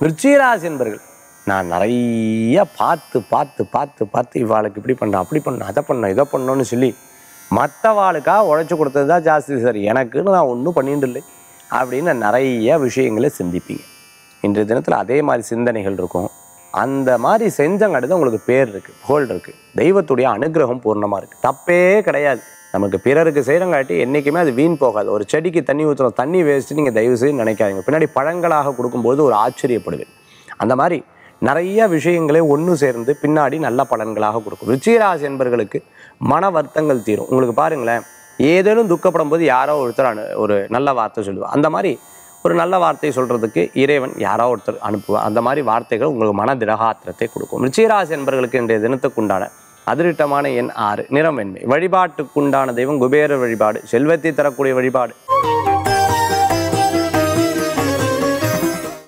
விருச்சிகராசி என்பர்கள் நான் நிறைய பார்த்து பார்த்து பார்த்து பார்த்து இவாளுக்கு இப்படி பண்ண அப்படி பண்ண அதை பண்ண இதை பண்ணோன்னு சொல்லி மற்றவாளுக்காக உழைச்சி கொடுத்தது தான் ஜாஸ்தி சார். எனக்குன்னு நான் ஒன்றும் பண்ணிட்டு இல்லை. அப்படின்னு நிறைய விஷயங்களை சிந்திப்பீங்க. இன்றைய தினத்தில் அதே மாதிரி சிந்தனைகள் இருக்கும். அந்த மாதிரி செஞ்சங்காட்டி தான் உங்களுக்கு பேர் இருக்குது புகழ் இருக்குது தெய்வத்துடைய அனுகிரகம் பூர்ணமாக இருக்குது தப்பே கிடையாது. நமக்கு பிறருக்கு செய்கிறங்காட்டி என்றைக்குமே அது வீண் போகாது. ஒரு செடிக்கு தண்ணி ஊற்றுறோம் தண்ணி வேஸ்ட்டு நீங்கள் தயவு செய்து நினைக்காதீங்க. பின்னாடி பழங்களாக கொடுக்கும்போது ஒரு ஆச்சரியப்படுவேன். அந்த மாதிரி நிறைய விஷயங்களே ஒன்று சேர்ந்து பின்னாடி நல்ல பலன்களாக கொடுக்கும். ருச்சிகராசி என்பர்களுக்கு மன வருத்தங்கள் தீரும். உங்களுக்கு பாருங்களேன் ஏதேனும் துக்கப்படும் போது யாரோ ஒருத்தர் அனு ஒரு நல்ல வார்த்தை சொல்லுவார் அந்த மாதிரி ஒரு நல்ல வார்த்தை சொல்கிறதுக்கு இறைவன் யாரோ ஒருத்தர் அனுப்புவார் அந்த மாதிரி வார்த்தைகள் உங்களுக்கு மன திரகாத்திரத்தை கொடுக்கும். ருச்சிகராசி என்பர்களுக்கு இன்றைய தினத்துக்குண்டான அதிருட்டமான எண் ஆறு நிறம் வெண்மை வழிபாட்டுக்குண்டான தெய்வம் குபேர வழிபாடு செல்வத்தை தரக்கூடிய வழிபாடு.